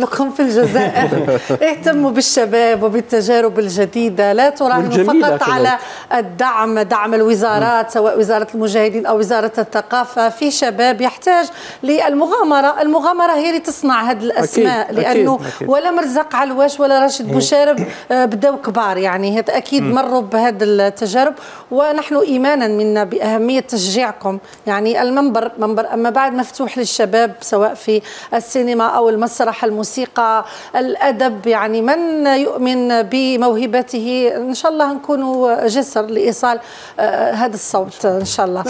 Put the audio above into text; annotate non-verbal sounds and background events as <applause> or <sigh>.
لكم في الجزائر. <laughs> اهتموا بالشباب وبالتجارب الجديدة. لا تراهنوا فقط كمان. على الدعم دعم الوزارات سواء وزارة المجاهدين أو وزارة الثقافة. في شباب يحتاج للمغامرة. المغامرة هي اللي تصنع هذه الأسماء أكيد، لأنه أكيد،. ولا مرزق علواش ولا راشد بوشارب آه، بداو كبار يعني. أكيد مروا بهذه التجارب. ونحن إيمانا منا بأهمية تشجيعكم. يعني المنبر منبر أما بعد مفتوح للشباب سواء في السينما أو المسرح الموسيقى الأدب. يعني من يؤمن بموهبته؟ إن شاء الله نكون جسر لإيصال آه، هذا الصوت إن شاء الله.